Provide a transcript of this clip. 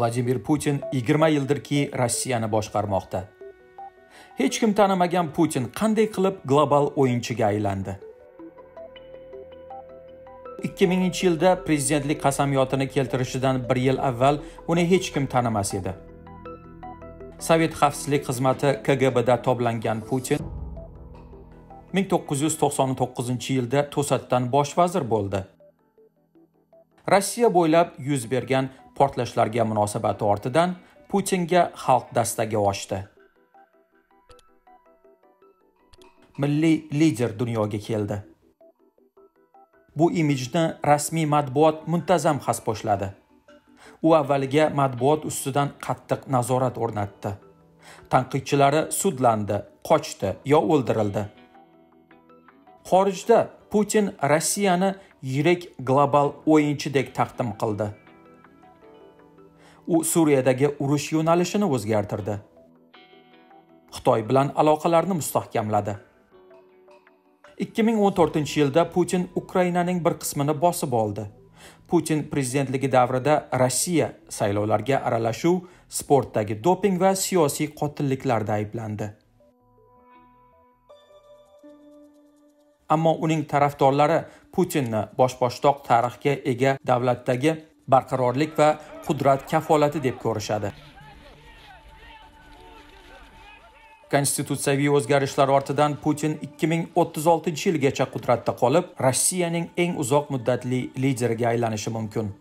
vladimir putin 20 yildirki rossiyani boshqarmoqda. Hech kim tanimagan putin qanday qilib global o'yinchiga aylandi? 2000 yilda prezidentlik qasamyotini keltirishidan bir yil avval uni hech kim tanimas edi. Sovet xavfsizlik xizmati kgbda toblangan putin 1999 yilda to'satdan bosh vazir bo'ldi. Rossiya bo'ylab yuz bergan portlashlarga munosabati ortidan putinga xalq dastagi oshdi. Milliy lider dunyoga keldi. Bu imijni rasmiy matbuot muntazam xasposhladi u avvaliga matbuot ustidan qattiq nazorat o'rnatdi. Tanqidchilari sudlandi qochdi yo o'ldirildi. Xorijda putin rossiyani yirik global o'yinchidek taqdim qildi. U suriyadagi urush yo'nalishini o'zgartirdi. Xitoy bilan aloqalarni mustahkamladi. 2014 yilda putin ukrainaning bir qismini bosib oldi. Putin prezidentligi davrida rossiya saylovlarga aralashuv sportdagi doping va siyosiy qotilliklarda ayblandi. Ammo uning tarafdorlari putinni boshboshdoq tarixga ega davlatdagi barqarorlik va qudrat kafolati deb ko'rishadi. Konstitutsiyaviy o'zgarishlar ortidan putin 2036 yilgacha qudratda qolib rossiyaning eng uzoq muddatli lideriga aylanishi mumkin.